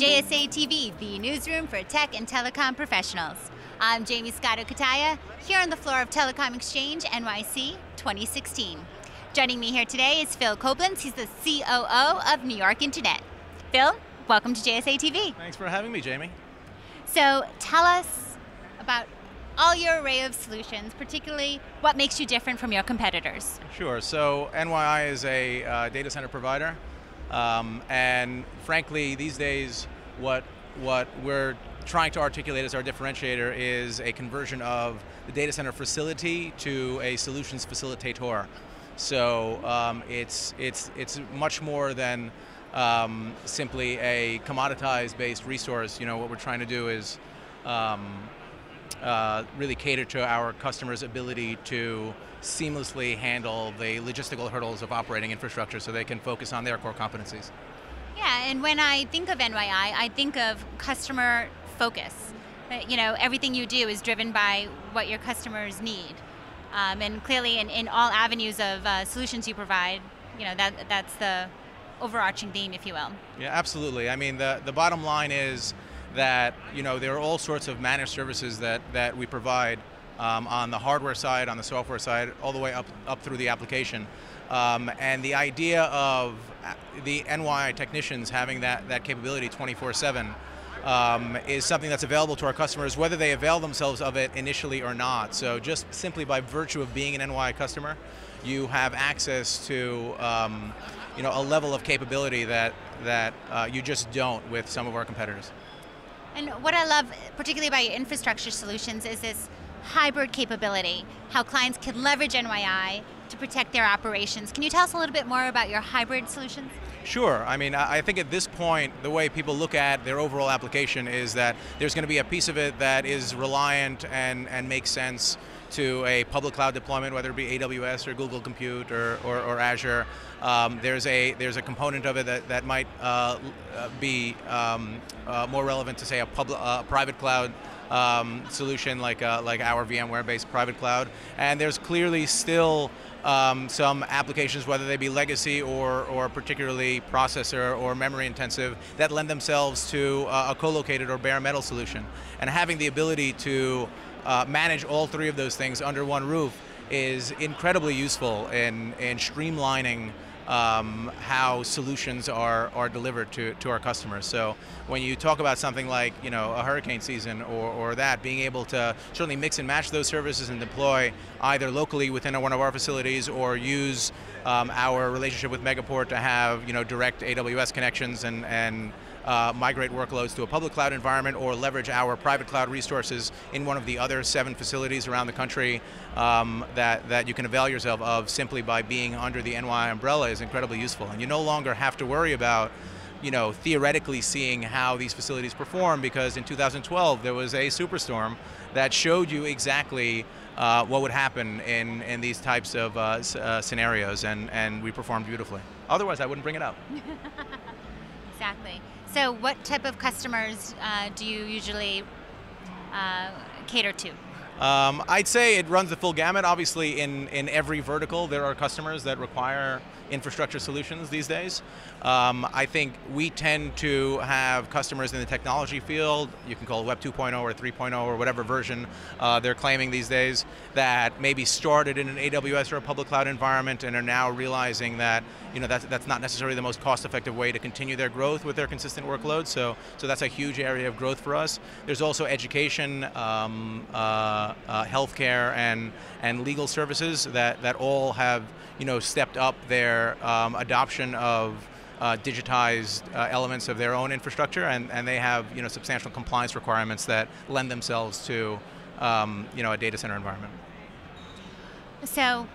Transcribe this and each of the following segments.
JSA TV, the newsroom for tech and telecom professionals. I'm Jaymie Scotto Cutaia, here on the floor of Telecom Exchange NYC 2016. Joining me here today is Phil Koblence. He's the COO of New York Internet. Phil, welcome to JSA TV. Thanks for having me, Jaymie. So tell us about all your array of solutions, particularly what makes you different from your competitors. Sure. So NYI is a uh, data center provider. Um, and frankly, these days, what, what we're trying to articulate as our differentiator is a conversion of the data center facility to a solutions facilitator. So um, it's, it's, it's much more than um, simply a commoditized based resource. You know, what we're trying to do is um, uh, really cater to our customers' ability to seamlessly handle the logistical hurdles of operating infrastructure so they can focus on their core competencies. Yeah, and when I think of NYI, I think of customer focus. Uh, you know, everything you do is driven by what your customers need. Um, and clearly, in, in all avenues of uh, solutions you provide, you know, that, that's the overarching theme, if you will. Yeah, absolutely. I mean, the, the bottom line is that, you know, there are all sorts of managed services that, that we provide um, on the hardware side, on the software side, all the way up, up through the application. Um, and the idea of uh, the NYI technicians having that, that capability 24 7 um, is something that's available to our customers, whether they avail themselves of it initially or not. So just simply by virtue of being an NYI customer, you have access to um, you know, a level of capability that, that uh, you just don't with some of our competitors. And what I love, particularly about your infrastructure solutions, is this hybrid capability, how clients can leverage NYI to protect their operations. Can you tell us a little bit more about your hybrid solutions? Sure. I mean, I think at this point, the way people look at their overall application is that there's going to be a piece of it that is reliant and, and makes sense to a public cloud deployment, whether it be AWS or Google Compute or, or, or Azure. Um, there's a there's a component of it that, that might uh, be um, uh, more relevant to say a public uh, private cloud um, solution like uh, like our VMware-based private cloud, and there's clearly still um, some applications, whether they be legacy or, or particularly processor or memory intensive, that lend themselves to uh, a co-located or bare metal solution. And having the ability to uh, manage all three of those things under one roof is incredibly useful in, in streamlining um, how solutions are, are delivered to, to our customers. So when you talk about something like you know a hurricane season or, or that, being able to certainly mix and match those services and deploy either locally within one of our facilities or use um, our relationship with Megaport to have you know direct AWS connections and, and uh, migrate workloads to a public cloud environment or leverage our private cloud resources in one of the other seven facilities around the country um, that, that you can avail yourself of simply by being under the NYI umbrella is incredibly useful. And you no longer have to worry about you know, theoretically seeing how these facilities perform because in 2012 there was a superstorm that showed you exactly uh, what would happen in, in these types of uh, uh, scenarios and, and we performed beautifully. Otherwise I wouldn't bring it up. exactly. So what type of customers uh, do you usually uh, cater to? Um, I'd say it runs the full gamut. Obviously, in, in every vertical, there are customers that require infrastructure solutions these days. Um, I think we tend to have customers in the technology field, you can call it Web 2.0 or 3.0 or whatever version uh, they're claiming these days, that maybe started in an AWS or a public cloud environment and are now realizing that you know, that's, that's not necessarily the most cost-effective way to continue their growth with their consistent workloads, so, so that's a huge area of growth for us. There's also education, um, uh, healthcare, and, and legal services that, that all have you know, stepped up their um, adoption of uh, digitized uh, elements of their own infrastructure, and, and they have you know, substantial compliance requirements that lend themselves to um, you know, a data center environment. So,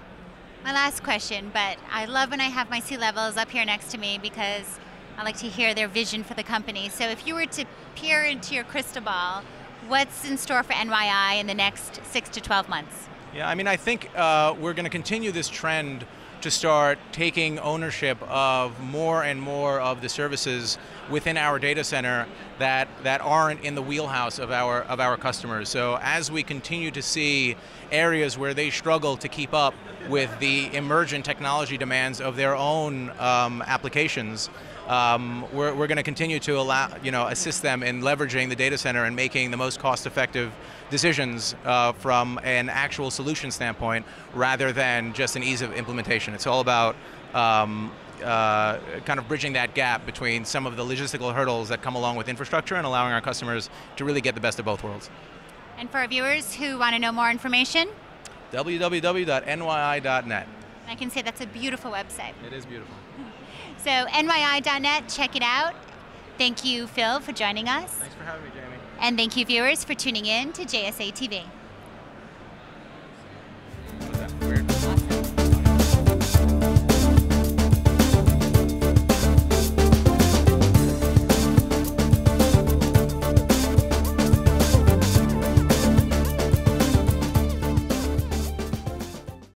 my last question, but I love when I have my C-levels up here next to me because I like to hear their vision for the company. So if you were to peer into your crystal ball, what's in store for NYI in the next six to 12 months? Yeah, I mean, I think uh, we're going to continue this trend to start taking ownership of more and more of the services within our data center that, that aren't in the wheelhouse of our, of our customers. So as we continue to see areas where they struggle to keep up with the emergent technology demands of their own um, applications, um, we're, we're going to continue to allow, you know, assist them in leveraging the data center and making the most cost-effective decisions uh, from an actual solution standpoint, rather than just an ease of implementation. It's all about um, uh, kind of bridging that gap between some of the logistical hurdles that come along with infrastructure and allowing our customers to really get the best of both worlds. And for our viewers who want to know more information, www.nyi.net. I can say that's a beautiful website. It is beautiful. So nyi.net, check it out. Thank you, Phil, for joining us. Thanks for having me, Jaymie. And thank you, viewers, for tuning in to JSA TV.